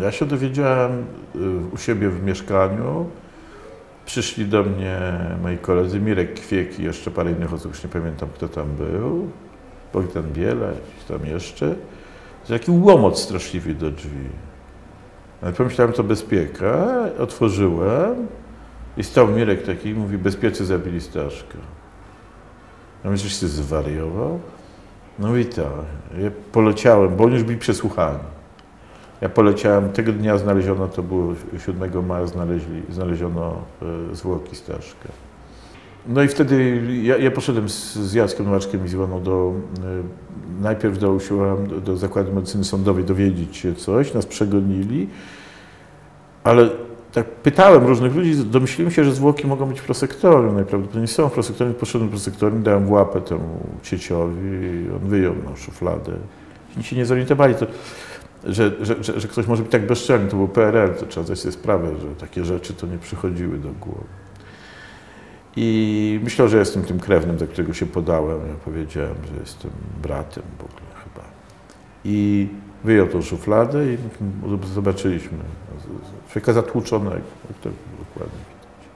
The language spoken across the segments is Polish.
Ja się dowiedziałem y, u siebie w mieszkaniu. Przyszli do mnie moi koledzy, Mirek Kwiek i jeszcze parę innych osób, już nie pamiętam kto tam był. Bogdan Biela, tam jeszcze. Jaki łomot straszliwy do drzwi. Ale pomyślałem, to bezpieka, otworzyłem i stał Mirek taki i mówi, bezpiecy zabili Staszka. Ja myślę, że się zwariował. No i tak, ja poleciałem, bo oni już byli przesłuchani. Ja poleciałem, tego dnia znaleziono, to było 7 maja, znaleźli, znaleziono e, zwłoki Staszka. No i wtedy ja, ja poszedłem z, z Jackiem Nowaczkiem i z Iwoną do, y, najpierw do, usiłowałem do, do Zakładu Medycyny Sądowej dowiedzieć się coś, nas przegonili, ale tak pytałem różnych ludzi, domyśliłem się, że zwłoki mogą być w prosektorium, najprawdopodobniej są w prosektorium, poszedłem w prosektorium, dałem w łapę temu cieciowi, on wyjął na szufladę. Oni się nie zorientowali, to, że, że, że, że ktoś może być tak bezczelny, to był PRL, to trzeba zdać sobie sprawę, że takie rzeczy to nie przychodziły do głowy. I myślę, że jestem tym krewnym, do którego się podałem. Ja powiedziałem, że jestem bratem w ogóle chyba. I wyjął tą szufladę i zobaczyliśmy człowieka zatłuczonego, to dokładnie widać.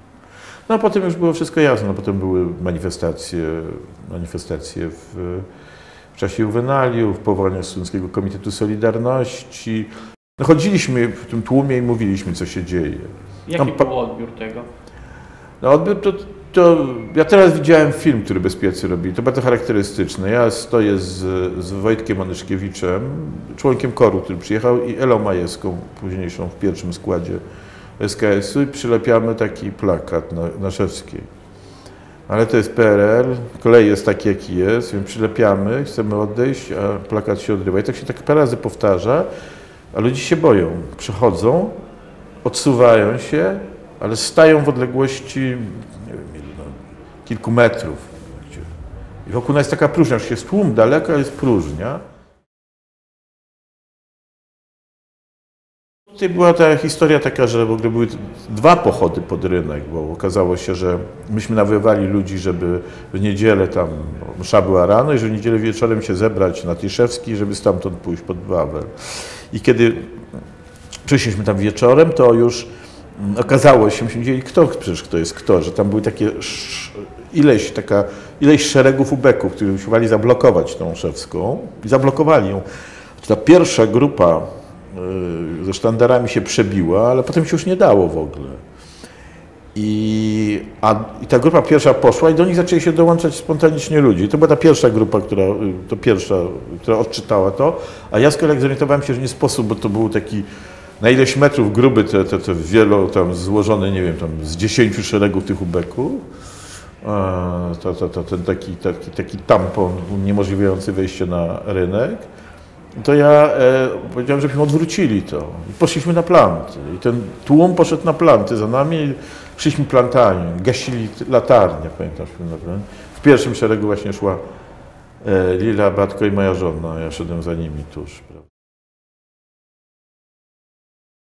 No a potem już było wszystko jasne. No, potem były manifestacje, manifestacje w, w czasie juwenaliów, powołania Studenckiego Komitetu Solidarności. No, chodziliśmy w tym tłumie i mówiliśmy, co się dzieje. Jaki był odbiór tego? No, odbiór to to ja teraz widziałem film, który Bezpiecy robili. To bardzo charakterystyczne. Ja stoję z, z Wojtkiem Onyszkiewiczem, członkiem koru, który przyjechał i Elą Majewską, późniejszą w pierwszym składzie SKS-u i przylepiamy taki plakat na, na Szewskiej. Ale to jest PRL, kolej jest taki, jaki jest, więc przylepiamy, chcemy odejść, a plakat się odrywa. I tak się tak parę razy powtarza, a ludzie się boją. Przychodzą, odsuwają się, ale stają w odległości kilku metrów. I wokół nas jest taka próżnia, już jest tłum daleko, jest próżnia. Tutaj była ta historia taka, że w ogóle były dwa pochody pod rynek, bo okazało się, że myśmy nawoływali ludzi, żeby w niedzielę tam, msza była rano i że w niedzielę wieczorem się zebrać na Tiszewski, żeby stamtąd pójść pod Wawel. I kiedy przyszliśmy tam wieczorem, to już okazało się, myśmy wiedzieli, kto przecież kto jest kto, że tam były takie ileś, taka, ileś szeregów ubeków, którzy usiłowali zablokować tą Szewską i zablokowali ją. Ta pierwsza grupa ze sztandarami się przebiła, ale potem się już nie dało w ogóle. I, a, I ta grupa pierwsza poszła i do nich zaczęli się dołączać spontanicznie ludzie. I to była ta pierwsza grupa, która, y, to pierwsza, która odczytała to, a ja z kolei zorientowałem się, że nie sposób, bo to był taki na ileś metrów gruby, te, te, te wielo tam złożone, nie wiem, tam z dziesięciu szeregów tych ubeków to, to, to, ten taki, taki, taki tampon uniemożliwiający wejście na rynek, to ja e, powiedziałem, żebyśmy odwrócili to. I poszliśmy na planty. I ten tłum poszedł na planty za nami. Szliśmy plantami, gasili latarnię, pamiętam. W pierwszym szeregu właśnie szła e, Lila, Batko i moja żona. Ja szedłem za nimi tuż.